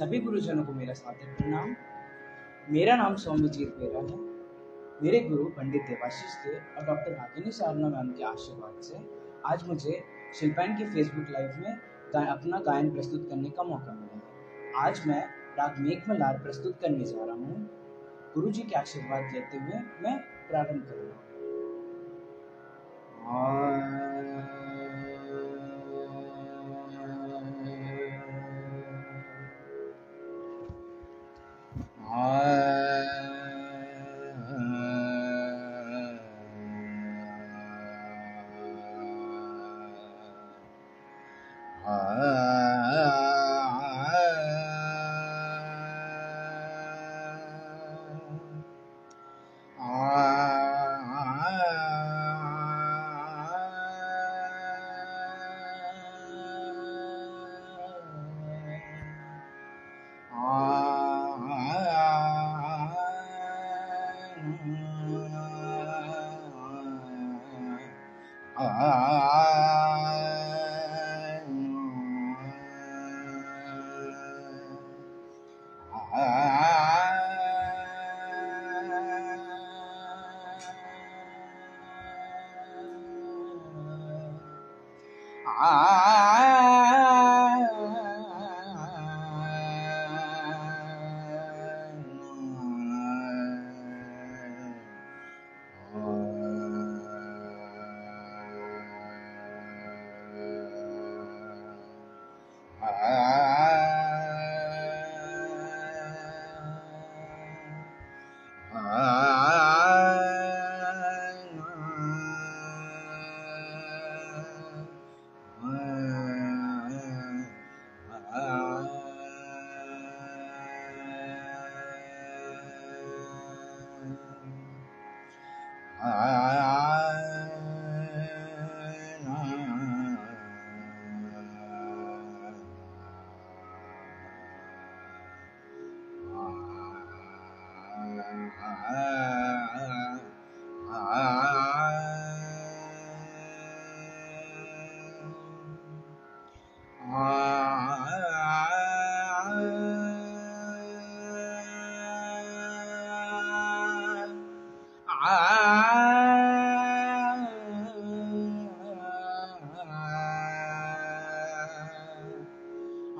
सभी गुरुजनों को मेरा सादर प्रणाम। मेरा नाम सौम्यजीत बेरा है। मेरे गुरु पंडित देवाशीष थे और डॉक्टर रागिनी सारना मैम के आशीर्वाद से आज मुझे शिल्पाइन की फेसबुक लाइव में गा, अपना गायन प्रस्तुत करने का मौका मिला है। आज मैं राग मेघ मल्हार प्रस्तुत करने जा रहा हूँ। गुरु जी के आशीर्वाद लेते हुए मैं प्रारंभ करूँगा।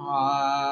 啊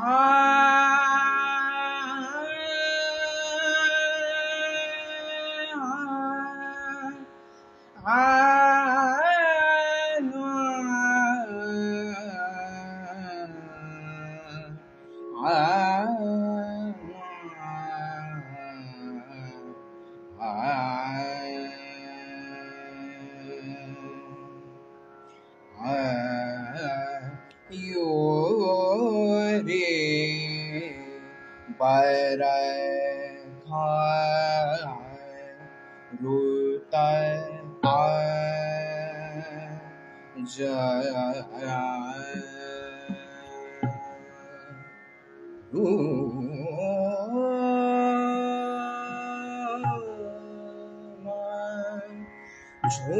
Ah.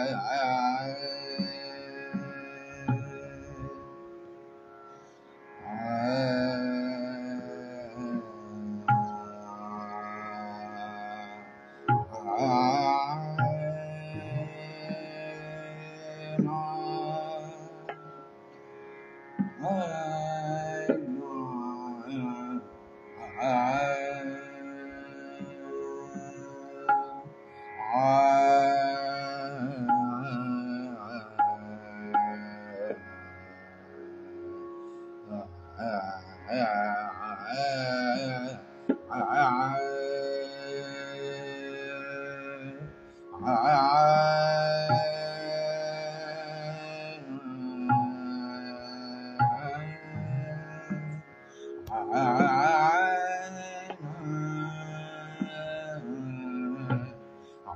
I,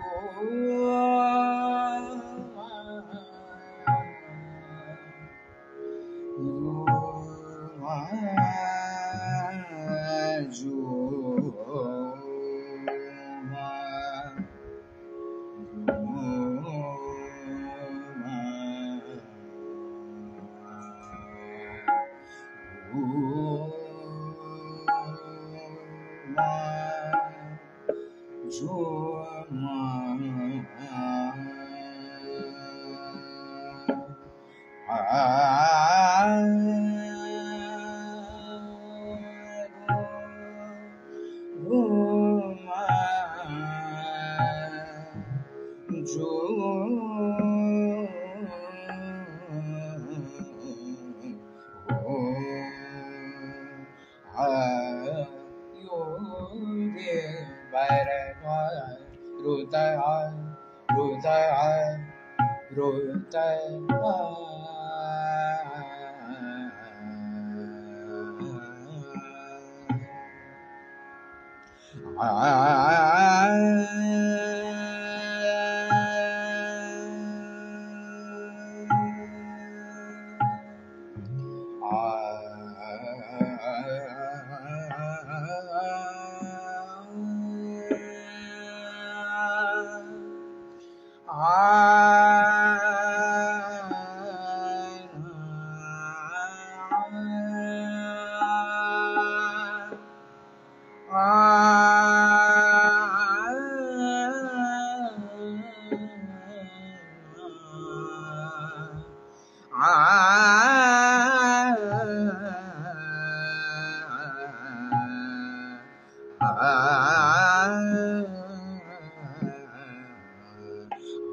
Oh. रोता है रोता है रोता है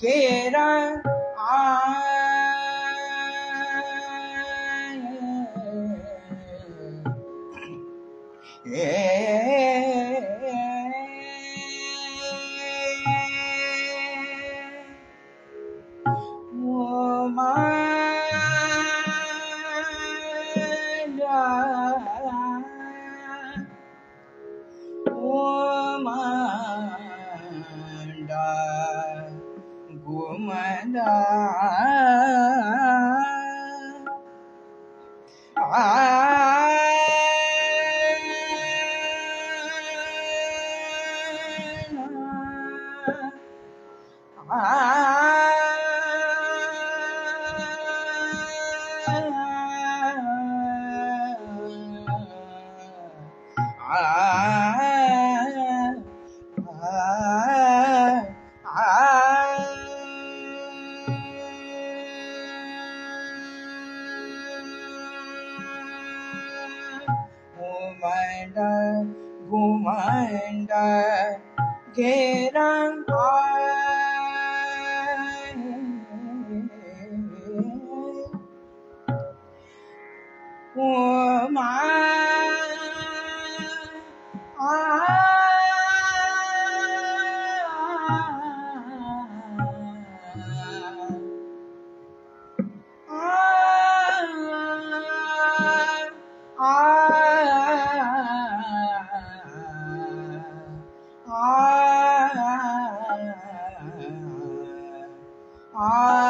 Get on. I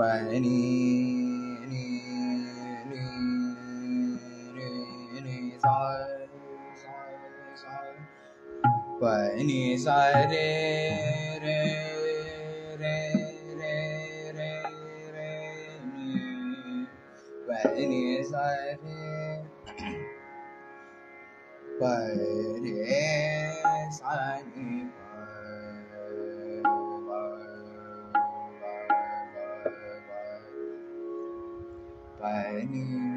by any any any any side by any side re re re re re re by by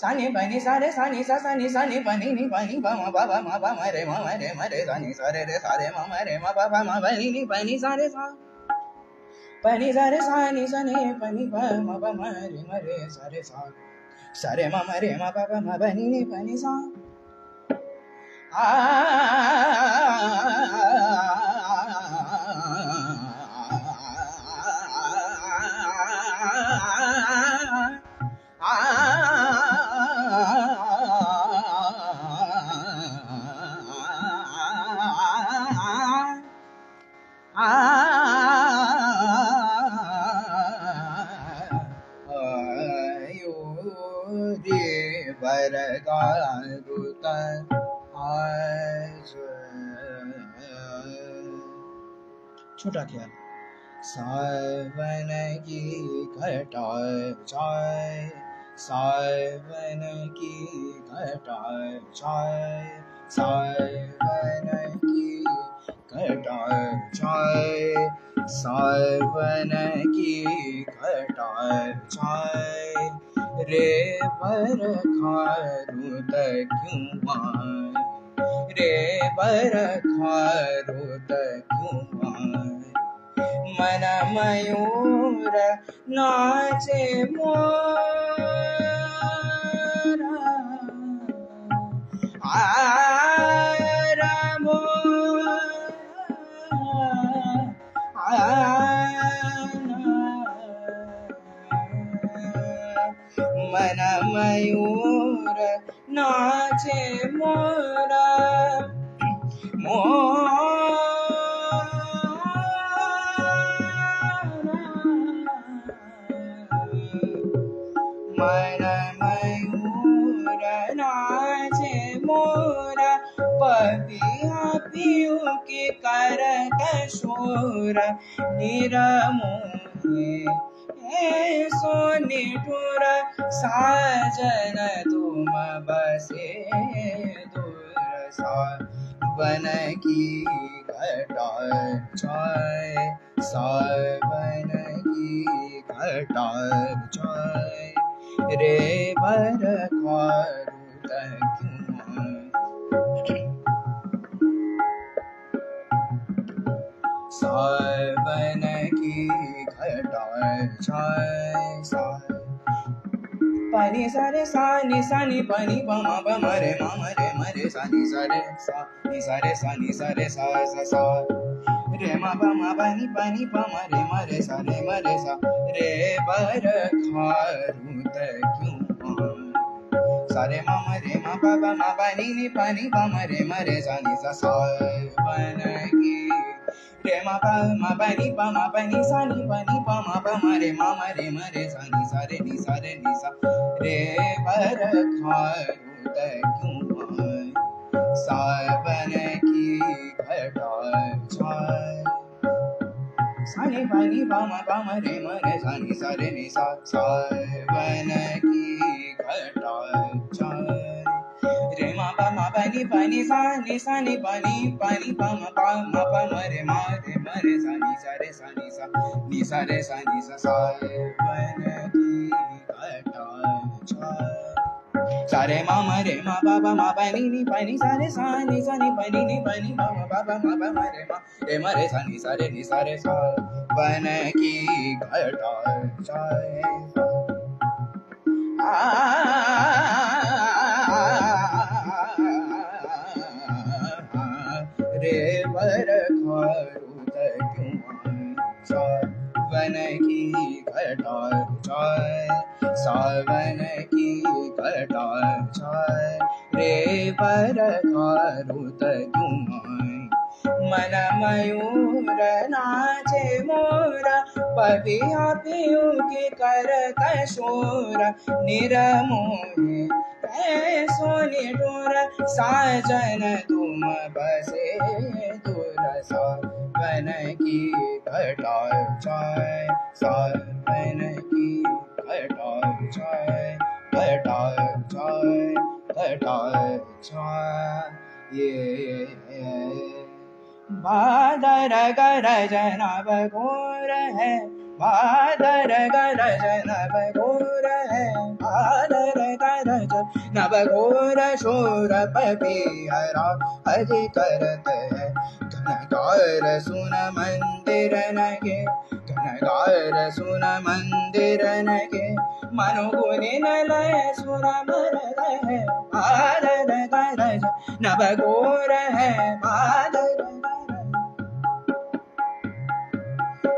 सा नि प नि सा रे सा नि सा सा नि सा नि प नि नि प नि प म प प म प म रे म म रे म रे सा नि सा रे रे सा रे म म रे म प प म प नि नि प नि सा रे सा पनि सा रे सा नि सा नि पनि प म प म रे म रे सा रे सा सा रे म म रे म प प म प नि नि प नि सा आ छोटा ख्याल सावन की घटा जाए, सावन की घटा जाए, सावन की घटा जाए, सावन की घटा जाए। रे पर खारू क्यों आए रे पर खारू क्यों para maior nós mora. Mana maiura, nós mora, mora. Kishore निरमोहे। ए सोनी ठुर, साजन तुम बसे बन की घटा छाय सावन की घटा रे बर खारुत re sa ni sa re sa ni sa re sa sa sa re ma pa ma pa ni pa ni pa ma re ma re sa re ma re sa re bar kharut kyun sa re ma ma re ma pa pa ma pa ni ni pa ni pa ma re ma re sa ni sa sa ban ki re ma pa ma pa ni pa ma pa ni sa ni pa ni pa ma pa ma re ma ma re ma re sa ni sa re ni sa re ni sa रे पर खारुत क्यों सावन की घटा छाय सानी पानी पामा पामा रे मरे सानी सारे नि सा सावन की घटा रे मा पा मा पानी पानी सा नि सा नि पानी पानी पा मा पा मा पा म रे मा रे म रे सा नि सा रे सा नि सा नि सा रे सा नि सा सा वन की घटा छाय सारे मा म रे मा पा पा मा पा नि नि पा नि सा रे सा नि सा नि पा नि नि पा नि मा मा पा पा मा पा म रे मा रे म रे सा नि सा रे नि सा। रे सा वन की घटा छाय रे सावन की घटा छाय सावन की घटा छाय रे वर खारुत क्यों मन मयूर नाचे मोर पपिया पियू के कर शोर। निरमोहे ऐसो निडोर साजन तुम बसे दूर सावन की घटा छाय सावन की घटा छाय घटा छाय घटा छाय ये बादर गर जनाब घोर है बादर गरज नव घोर है गरज नव घोर शोर पपिहरा हरि करत है सुन मंदिर नगे घनकार सुन मंदिर नगे मनो गुनि नलय सुर मरद है बादर गरज नव घोर है बादर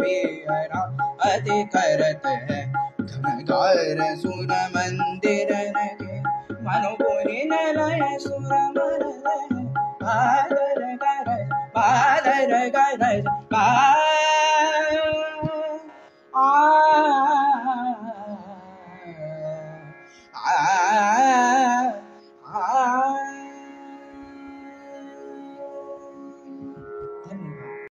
भी अति करत है घनकार सुन मंदिर नगे मनुपुरी नलय सुर मर बादर गर बादर गर बा आ आ